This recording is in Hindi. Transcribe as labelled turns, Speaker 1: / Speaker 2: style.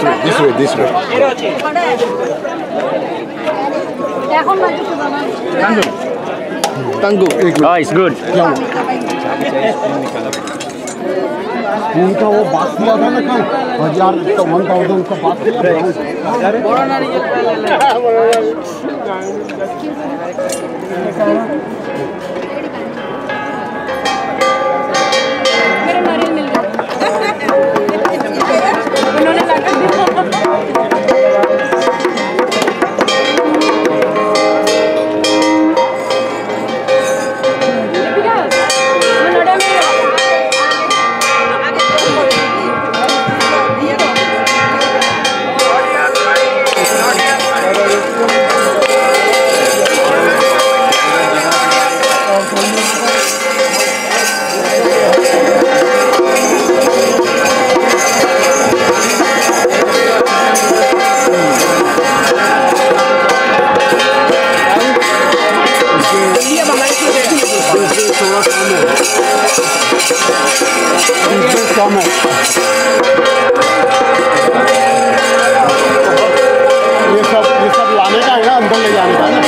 Speaker 1: this way, this way, this way. Tango. Tango.
Speaker 2: Oh, it's good.
Speaker 1: उनका वो बात किया था ना कल हज़ार का वन थाउज़ेंड का बात किया
Speaker 3: Thank you so much. ये सब ये सब लाने
Speaker 1: का है ना अंदर ले जाने का ना